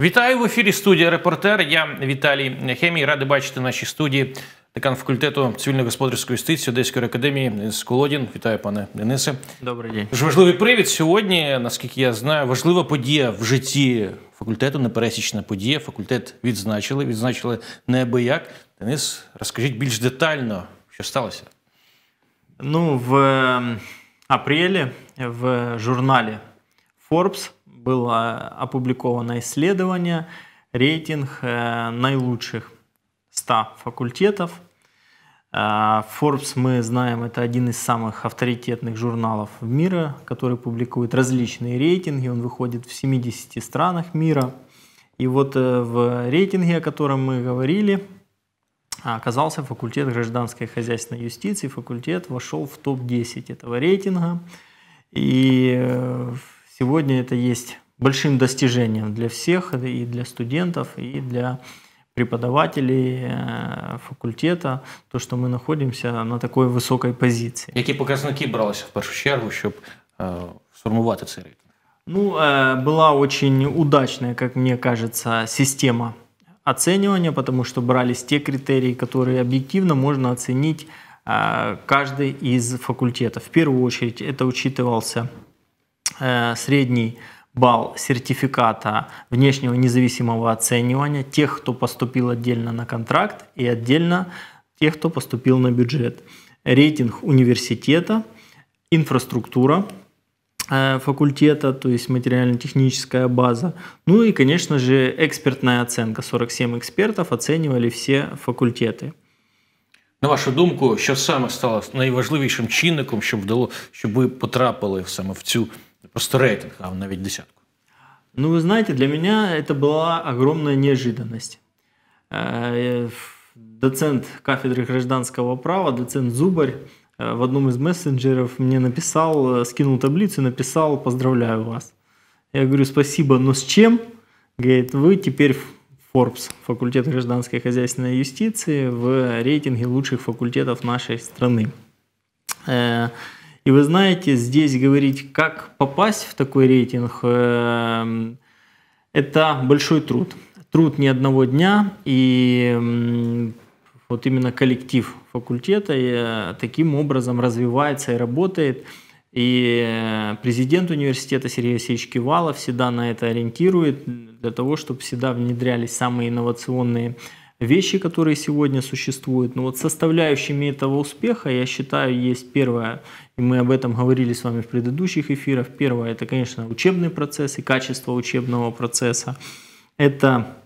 Вітаю в ефірі студія Репортер. Я Віталій Хемій. Радий бачити нашій студії декан факультету цивільно-господарської юстиції Одеської академії Денис Колодін. Вітаю, пане Денисе. Добрий день. Дуже важливий привід сьогодні. Наскільки я знаю, важлива подія в житті факультету, непересічна подія. Факультет відзначили, відзначили неабияк. Денис, розкажіть більш детально, що сталося. Ну, в э, апреле в журнале Forbes было опубликовано исследование, рейтинг э, наилучших 100 факультетов. Э, Forbes, мы знаем, это один из самых авторитетных журналов мира, который публикует различные рейтинги. Он выходит в 70 странах мира. И вот э, в рейтинге, о котором мы говорили, оказался факультет гражданской и хозяйственной юстиции. Факультет вошел в топ-10 этого рейтинга. И сегодня это есть большим достижением для всех, и для студентов, и для преподавателей э, факультета, то, что мы находимся на такой высокой позиции. Які показники бралися в першу чергу, щоб е, сформувати цей рейтинг? Ну, э, была очень удачная, как мне кажется, система оценивания, потому что брались те критерии, которые объективно можно оценить э, каждый из факультетов. В первую очередь это учитывался э, средний балл сертификата внешнего независимого оценивания тех, кто поступил отдельно на контракт и отдельно тех, кто поступил на бюджет. Рейтинг университета, инфраструктура э, факультета, то есть материально-техническая база. Ну и, конечно же, экспертная оценка. 47 экспертов оценивали все факультеты. На вашу думку, що саме стало найважливішим чинником, щоб вдало, щоб ви потрапили саме в цю просто рейтинг, а навіть десятку? Ну, вы знаете, для меня это была огромная неожиданность. Э, Доцент кафедры гражданского права, доцент Зубарь, э, в одном из мессенджеров мне написал, э, скинул таблицу и написал «Поздравляю вас». Я говорю «Спасибо, но с чем?» Говорит, вы теперь в Forbes, факультет гражданской и хозяйственной юстиции, в рейтинге лучших факультетов нашей страны. И вы знаете, здесь говорить, как попасть в такой рейтинг, э, это большой труд. Труд не одного дня, и вот именно коллектив факультета э, таким образом развивается и работает. И э, президент университета Сергей Васильевич Кивалов всегда на это ориентирует, для того, чтобы всегда внедрялись самые инновационные вещи, которые сегодня существуют. Но вот составляющими этого успеха, я считаю, есть первое, и мы об этом говорили с вами в предыдущих эфирах. Первое, это, конечно, учебный процесс и качество учебного процесса. Это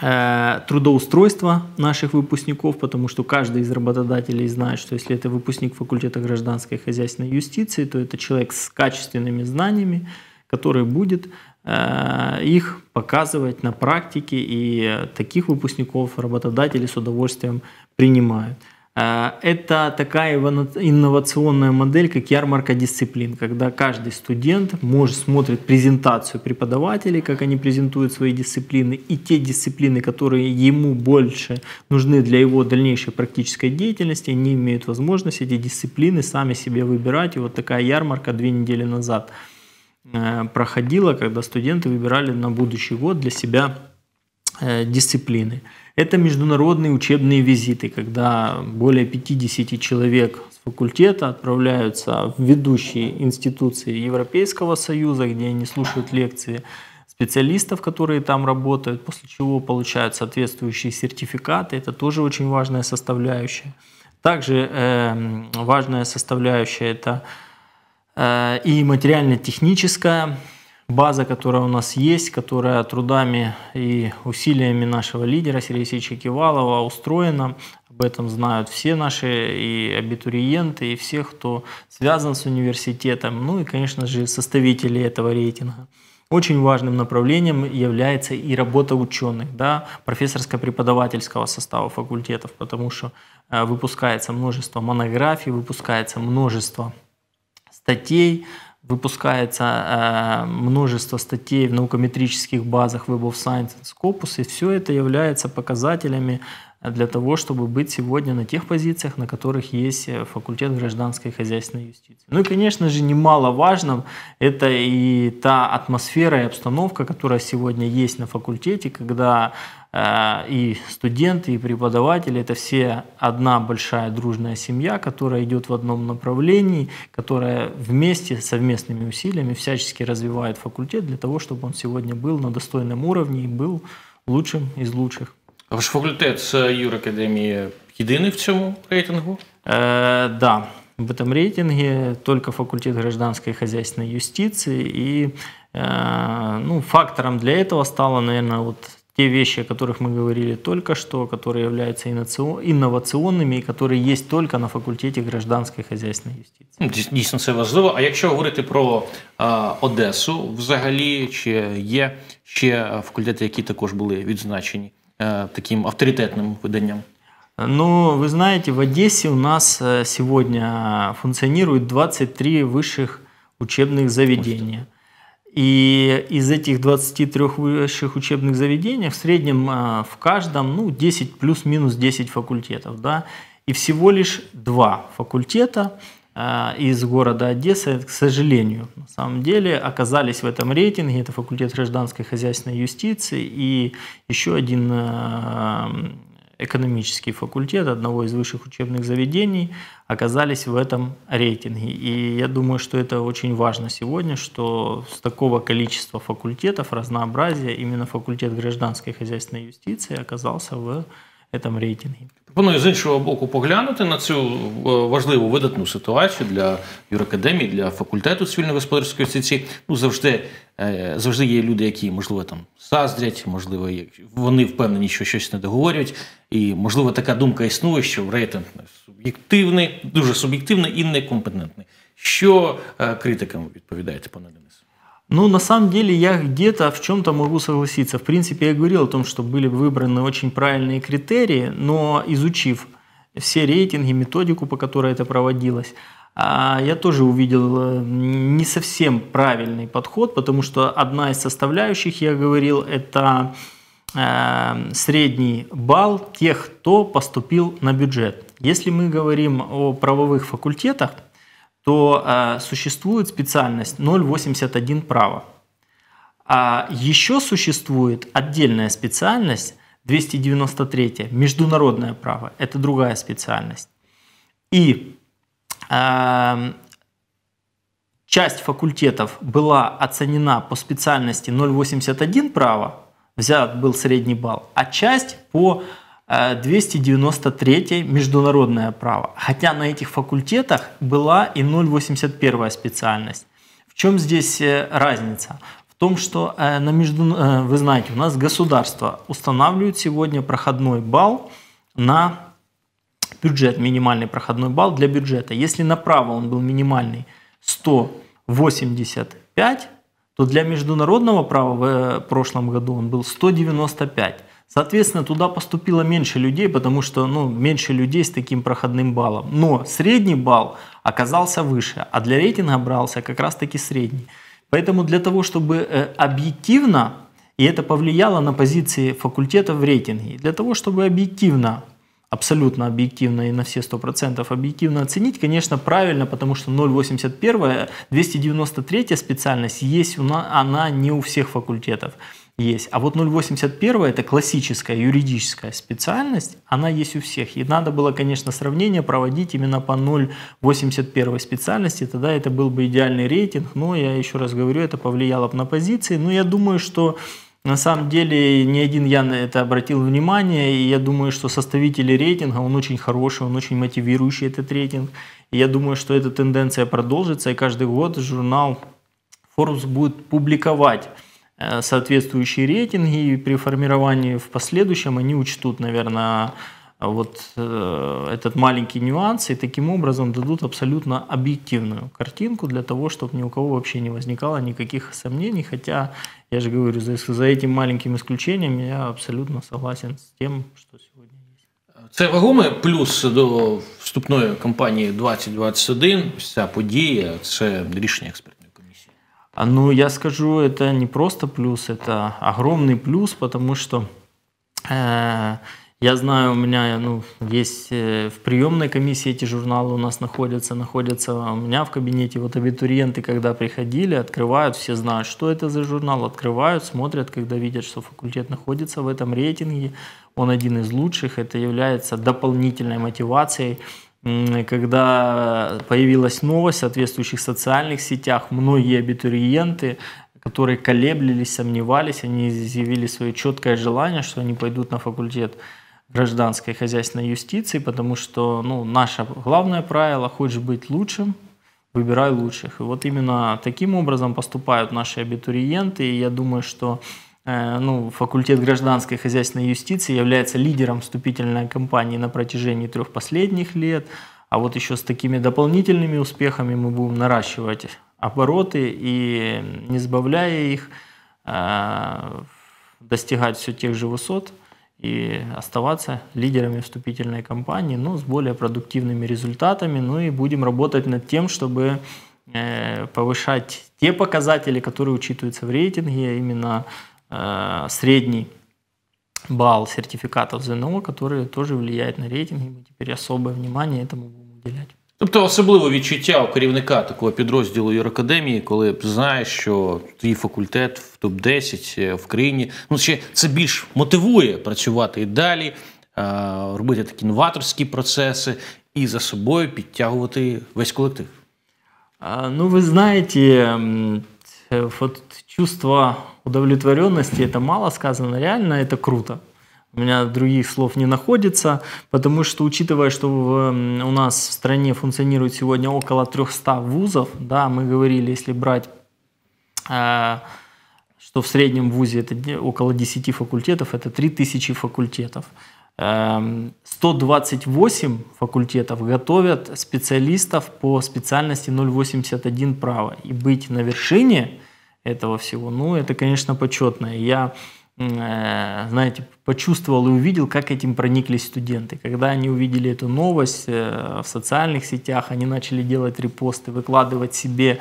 э, трудоустройство наших выпускников, потому что каждый из работодателей знает, что если это выпускник факультета гражданской и хозяйственной юстиции, то это человек с качественными знаниями, который будет их показывать на практике, и таких выпускников работодатели с удовольствием принимают. Э, Это такая инно- инновационная модель, как ярмарка дисциплин, когда каждый студент может смотрит презентацию преподавателей, как они презентуют свои дисциплины, и те дисциплины, которые ему больше нужны для его дальнейшей практической деятельности, они имеют возможность эти дисциплины сами себе выбирать. И вот такая ярмарка две недели назад э, проходила, когда студенты выбирали на будущий год для себя э, дисциплины. Это международные учебные визиты, когда более 50 человек с факультета отправляются в ведущие институции Европейского Союза, где они слушают лекции специалистов, которые там работают, после чего получают соответствующие сертификаты. Это тоже очень важная составляющая. Также э, важная составляющая это э, и материально-техническая база, которая у нас есть, которая трудами и усилиями нашего лидера Сергея Алексеевича Кивалова устроена. Об этом знают все наши и абитуриенты, и все, кто связан с университетом, ну и, конечно же, составители этого рейтинга. Очень важным направлением является и работа ученых, да, профессорско-преподавательского состава факультетов, потому что э, выпускается множество монографий, выпускается множество статей, выпускается э, множество статей в наукометрических базах Web of Science и Scopus, и все это является показателями для того, чтобы быть сегодня на тех позициях, на которых есть э, факультет гражданской и хозяйственной юстиции. Ну и, конечно же, немаловажным это и та атмосфера и обстановка, которая сегодня есть на факультете, когда э, и студенты, и преподаватели – это все одна большая дружная семья, которая идет в одном направлении, которая вместе, совместными усилиями всячески развивает факультет для того, чтобы он сегодня был на достойном уровне и был лучшим из лучших. Ваш факультет з юракадемії єдиний в цьому рейтингу? Э, да, в этом рейтинге только факультет гражданской и хозяйственной юстиции. И э, ну, фактором для этого стало, наверное, вот те вещи, о которых мы говорили только что, которые являются инновационными и которые есть только на факультеті гражданської і хозяйственної юстиції. Дійсно, це важливо. А якщо говорити про а, Одесу, взагалі, чи є ще факультети, які також були відзначені а, Таким авторитетним виданням? Ну, вы знаете, в Одессе у нас э, сегодня функционирует 23 высших учебных заведения. И из этих 23 высших учебных заведений в среднем э, в каждом ну, 10 плюс-минус 10 факультетов. Да? И всего лишь два факультета э, из города Одессы, к сожалению, на самом деле оказались в этом рейтинге. Это факультет гражданской хозяйственной юстиции и еще один экономический факультет одного из высших учебных заведений оказались в этом рейтинге. И я думаю, что это очень важно сегодня, что с такого количества факультетов, разнообразия, именно факультет гражданской и хозяйственной юстиции оказался в этом рейтинге. Пропоную з іншого боку поглянути на цю е, важливу видатну ситуацію для юракадемії, для факультету цивільно-господарської юстиції. Ну завжди е, завжди є люди, які можливо там заздрять, можливо, вони впевнені, що щось не договорюють. І можливо така думка існує, що рейтинг суб'єктивний, дуже суб'єктивний і некомпетентний. Що е, критикам відповідаєте, пане Денису? Ну, на самом деле, я где-то в чем-то могу согласиться. В принципе, я говорил о том, что были выбраны очень правильные критерии, но изучив все рейтинги, методику, по которой это проводилось, а, я тоже увидел э, не совсем правильный подход, потому что одна из составляющих, я говорил, это э, средний балл тех, кто поступил на бюджет. Если мы говорим о правовых факультетах, то э, существует специальность 081 право. А еще существует отдельная специальность 293 международное право. Это другая специальность. И э, часть факультетов была оценена по специальности 081 право, взят был средний балл, а часть по 293 международное право. Хотя на этих факультетах была и 081 специальность. В чем здесь э, разница? В том, что э, на между... Э, вы знаете, у нас государство устанавливает сегодня проходной балл на бюджет, минимальный проходной балл для бюджета. Если на право он был минимальный 185, то для международного права в прошлом году он был 195. Соответственно, туда поступило меньше людей, потому что ну, меньше людей с таким проходным баллом. Но средний балл оказался выше, а для рейтинга брался как раз-таки средний. Поэтому для того, чтобы э, объективно, и это повлияло на позиции факультета в рейтинге, для того, чтобы объективно абсолютно объективно и на все 100% объективно оценить, конечно, правильно, потому что 0,81, 293 специальность есть, она не у всех факультетов есть. А вот 081 это классическая юридическая специальность, она есть у всех. И надо было, конечно, сравнение проводить именно по 081 специальности, тогда это был бы идеальный рейтинг, но я еще раз говорю, это повлияло бы на позиции. Но я думаю, что на самом деле не один я на это обратил внимание, и я думаю, что составители рейтинга, он очень хороший, он очень мотивирующий этот рейтинг. И я думаю, что эта тенденция продолжится, и каждый год журнал Forbes будет публиковать соответствующие рейтинги, и при формировании в последующем они учтут, наверное, вот э, этот маленький нюанс и таким образом дадут абсолютно объективную картинку для того, чтобы ни у кого вообще не возникало никаких сомнений, хотя, я же говорю, за, за этим маленьким исключением я абсолютно согласен с тем, что сегодня есть. Це вагомий плюс до вступної кампанії 2021, ця подія, це рішення експертів. Ну, я скажу, это не просто плюс, это огромный плюс, потому что э, Я знаю, у меня ну, есть э, в приемной комиссии эти журналы у нас находятся, находятся у меня в кабинете. Вот абитуриенты, когда приходили, открывают, все знают, что это за журнал, открывают, смотрят, когда видят, что факультет находится в этом рейтинге, он один из лучших, это является дополнительной мотивацией когда появилась новость в соответствующих социальных сетях, многие абитуриенты, которые колеблились, сомневались, они изъявили свое четкое желание, что они пойдут на факультет гражданской хозяйственной юстиции, потому что ну, наше главное правило, хочешь быть лучшим, выбирай лучших. И вот именно таким образом поступают наши абитуриенты, и я думаю, что ну, факультет гражданской хозяйственной юстиции является лидером вступительной кампании на протяжении трех последних лет, а вот еще с такими дополнительными успехами мы будем наращивать обороты и, не сбавляя их, э, достигать все тех же высот – и оставаться лидерами вступительной кампании, но с более продуктивными результатами. Ну и будем работать над тем, чтобы э, повышать те показатели, которые учитываются в рейтинге, именно э, средний балл сертификатов ЗНО, которые тоже влияют на рейтинг. И мы теперь особое внимание этому будем уделять. Тобто особливе відчуття у керівника такого підрозділу юракадемії, коли знаєш, що твій факультет в топ-10 е, в країні, ну ще це більш мотивує працювати і далі, робити такі новаторські процеси і за собою підтягувати весь колектив. Ну, вы знаете, вот чувство удовлетворенности, это мало сказано, реально это круто. У меня других слов не находится, потому что, учитывая, что в, у нас в стране функционирует сегодня около 300 вузов, да, мы говорили, если брать, э, что в среднем вузе это около 10 факультетов, это 3000 факультетов. 128 эм, факультетов готовят специалистов по специальности 081 право. И быть на вершине этого всего, ну, это, конечно, почетно. Я Э, знаете, почувствовал и увидел, как этим прониклись студенты. Когда они увидели эту новость э, в социальных сетях, они начали делать репосты, выкладывать себе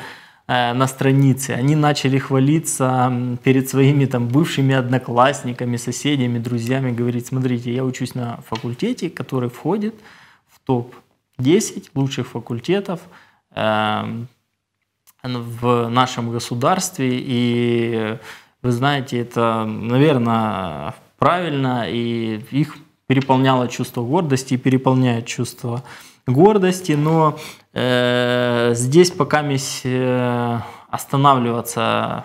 э, на странице. Они начали хвалиться перед своими там бывшими одноклассниками, соседями, друзьями, говорить, смотрите, я учусь на факультете, который входит в топ-10 лучших факультетов эм, в нашем государстве, и вы знаете, это, наверное, правильно, и их переполняло чувство гордости и переполняет чувство гордости, но э, здесь пока э, останавливаться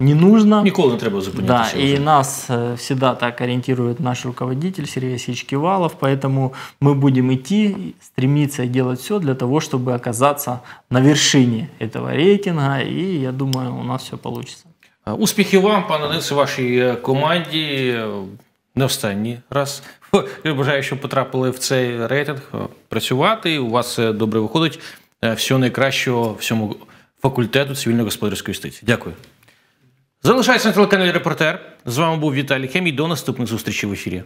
не нужно. Ніколи не треба зупинятися. Да, и нас э, всегда так ориентирует наш руководитель Сергей Васильевич Кивалов, поэтому мы будем идти, стремиться и делать все для того, чтобы оказаться на вершине этого рейтинга, и я думаю, у нас все получится. Успіхів вам, пане Денисе, вашій е, команді. Не останній раз. Я бажаю, щоб потрапили в цей рейтинг е, працювати. У вас добре виходить. Е, всього найкращого всьому факультету цивільно-господарської юстиції. Дякую. Залишайтеся на телеканалі Репортер. З вами був Віталій Хемій. До наступних зустрічей в ефірі.